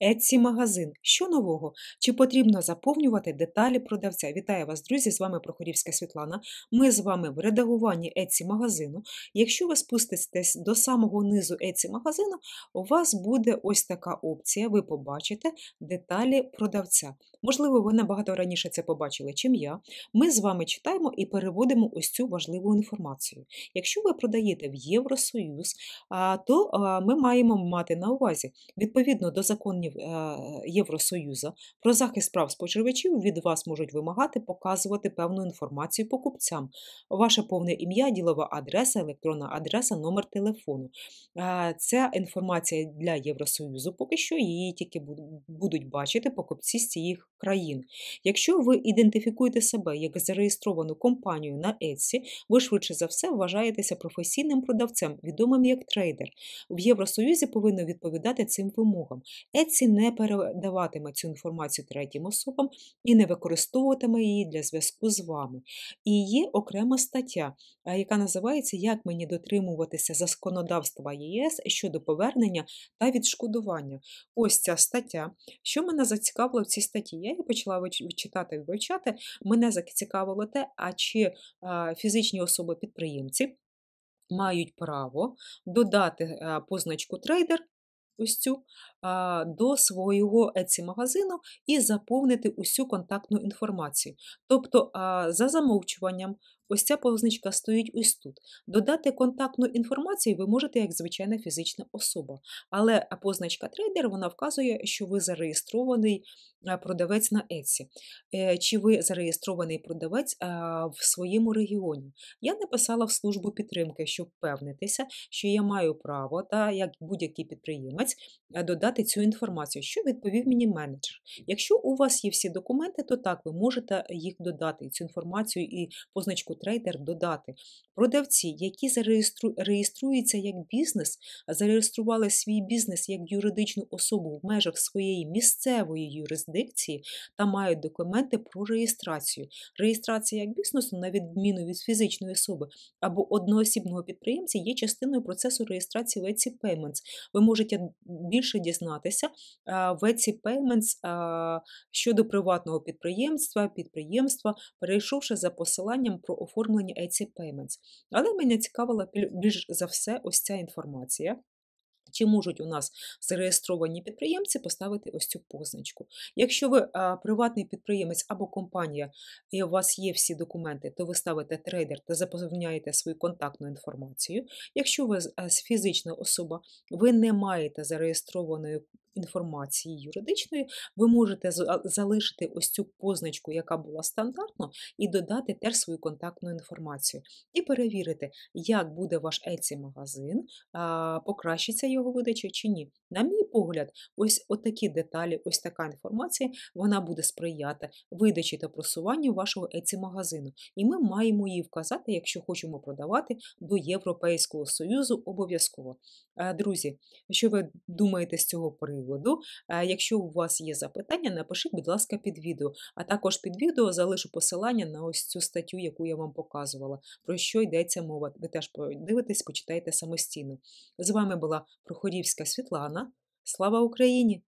Etsy магазин. Що нового? Чи потрібно заповнювати деталі продавця? Вітаю вас, друзі! З вами Прохорівська Світлана. Ми з вами в редагуванні Etsy магазину. Якщо ви спуститесь до самого низу Etsy магазину, у вас буде ось така опція. Ви побачите деталі продавця. Можливо, ви набагато раніше це побачили, чим я. Ми з вами читаємо і переводимо ось цю важливу інформацію. Якщо ви продаєте в Євросоюз, то ми маємо мати на увазі відповідно до законів законів е, Євросоюзу про захист прав споживачів від вас можуть вимагати показувати певну інформацію покупцям. Ваше повне ім'я, ділова адреса, електронна адреса, номер телефону. Е, ця інформація для Євросоюзу поки що її тільки будуть бачити покупці з цих країн. Якщо ви ідентифікуєте себе як зареєстровану компанію на Etsy, ви швидше за все вважаєтеся професійним продавцем, відомим як трейдер. В Євросоюзі повинно відповідати цим вимогам. Etsy Etsy не передаватиме цю інформацію третім особам і не використовуватиме її для зв'язку з вами. І є окрема стаття, яка називається Як мені дотримуватися законодавства ЄС щодо повернення та відшкодування. Ось ця стаття. Що мене зацікавило в цій статті? Я її почала читати і вивчати. Мене зацікавило те, а чи фізичні особи-підприємці. Мають право додати позначку трейдер ось до свого Etsy магазину і заповнити усю контактну інформацію. Тобто, за замовчуванням, ось ця позначка стоїть ось тут. Додати контактну інформацію ви можете як звичайна фізична особа. Але позначка трейдер вона вказує, що ви зареєстрований продавець на Etsy. Е, чи ви зареєстрований продавець в своєму регіоні? Я написала в службу підтримки, щоб впевнитися, що я маю право, та як будь-який підприємець, додати цю інформацію, що відповів мені менеджер. Якщо у вас є всі документи, то так, ви можете їх додати, цю інформацію і позначку трейдер додати. Продавці, які реєструються як бізнес, зареєстрували свій бізнес як юридичну особу в межах своєї місцевої юрисдикції та мають документи про реєстрацію. Реєстрація як бізнесу, на відміну від фізичної особи або одноосібного підприємця, є частиною процесу реєстрації в Etsy Payments. Ви можете більше дізнатися в Etsy Payments щодо приватного підприємства, підприємства, перейшовши за посиланням про оформлення Etsy Payments. Але мене цікавила більш за все ось ця інформація. Чи можуть у нас зареєстровані підприємці поставити ось цю позначку? Якщо ви приватний підприємець або компанія, і у вас є всі документи, то ви ставите трейдер та заповняєте свою контактну інформацію. Якщо ви фізична особа, ви не маєте зареєстрованої інформації юридичної, ви можете залишити ось цю позначку, яка була стандартно, і додати теж свою контактну інформацію. І перевірити, як буде ваш Etsy магазин, покращиться його видача чи ні. На мій погляд, ось такі деталі, ось така інформація, вона буде сприяти видачі та просуванню вашого Etsy магазину. І ми маємо її вказати, якщо хочемо продавати до Європейського Союзу обов'язково. Друзі, що ви думаєте з цього приводу? Приводу. Якщо у вас є запитання, напишіть, будь ласка, під відео. А також під відео залишу посилання на ось цю статтю, яку я вам показувала, про що йдеться мова. Ви теж подивитесь, почитайте самостійно. З вами була Проходівська Світлана. Слава Україні!